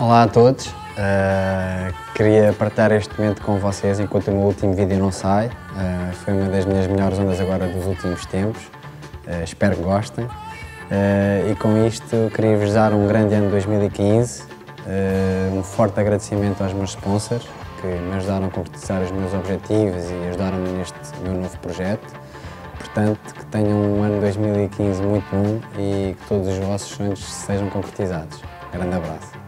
Olá a todos, uh, queria partilhar este momento com vocês enquanto o meu último vídeo não sai. Uh, foi uma das minhas melhores ondas agora dos últimos tempos, uh, espero que gostem. e com isto queria-vos dar um grande ano 2015, um forte agradecimento aos meus sponsors que me ajudaram a concretizar os meus objetivos e ajudaram-me neste meu novo projeto. Portanto, que tenham um ano 2015 muito bom e que todos os vossos sonhos sejam concretizados. Grande abraço.